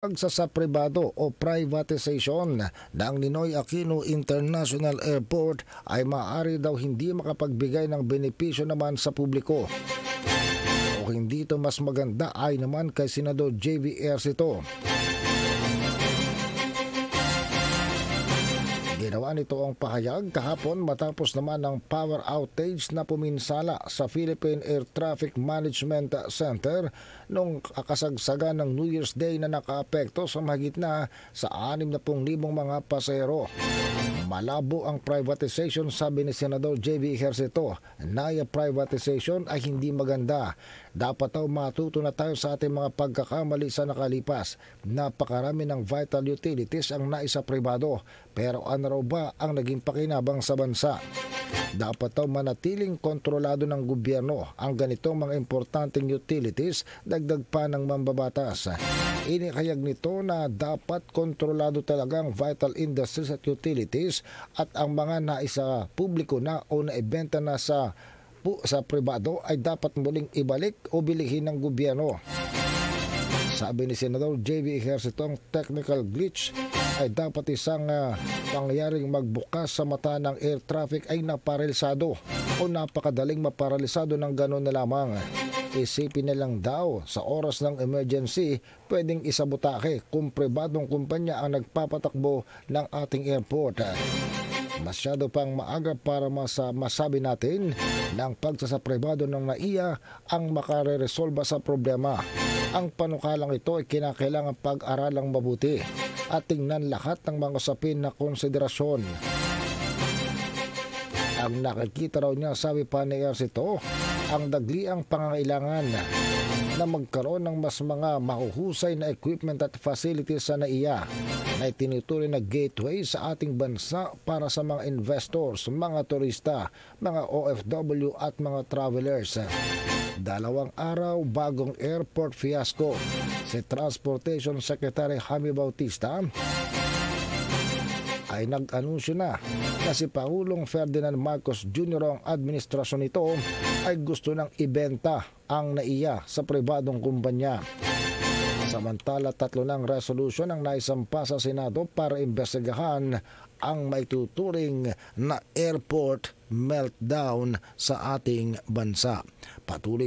pagsasapribado o privatization ng Ninoy Aquino International Airport ay maaari daw hindi makapagbigay ng benepisyo naman sa publiko. O hindi ito mas maganda ay naman kay Senador J.V. Ercito. Ginawa nito ang pahayag kahapon matapos naman ng power outage na puminsala sa Philippine Air Traffic Management Center nung kasagsagan ng New Year's Day na nakaapekto sa mahigit sa 60,000 mga pasero. Malabo ang privatization sabi ni Senador J.B. Ejercito. Naya privatization ay hindi maganda. Dapat daw matuto na tayo sa ating mga pagkakamali sa nakalipas. Napakarami ng vital utilities ang naisa pribado. Pero ano ba ang naging pakinabang sa bansa? Dapat daw manatiling kontrolado ng gobyerno ang ganitong mga importanteng utilities dagdag pa ng mambabatas. Inikayag nito na dapat kontrolado talagang vital industries at utilities at ang mga naisa publiko na o naibenta na sa sa pribado ay dapat muling ibalik o bilihin ng gobyerno. Sabi ni Senador J.B. Ejercito ang technical glitch ay dapat isang uh, pangyaring magbukas sa mata ng air traffic ay naparalisado o napakadaling maparalisado ng gano'n na lamang. Isipin na lang daw sa oras ng emergency pwedeng isabotake kung pribadong kumpanya ang nagpapatakbo ng ating airport. Masyado pang maaga para masa masabi natin na ang pagsasapribado ng NAIA ang makareresolba sa problema. Ang panukalang ito ay kinakailangan pag-aralang mabuti at tingnan lahat ng mga usapin na konsiderasyon. Ang nakikita raw niya, sabi pa ni Ersito, ang dagliang pangangailangan na magkaroon ng mas mga mahuhusay na equipment at facilities sa NAIA na itinuturing na gateway sa ating bansa para sa mga investors, mga turista, mga OFW at mga travelers. Dalawang araw bagong airport fiasco. Si Transportation Secretary Jaime Bautista ay nag-anunsyo na na si Pangulong Ferdinand Marcos Jr. ang administrasyon nito ay gusto nang ibenta ang naiya sa pribadong kumpanya. Samantala, tatlo ng resolution ang naisampa sa Senado para imbestigahan ang maituturing na airport meltdown sa ating bansa. Patuloy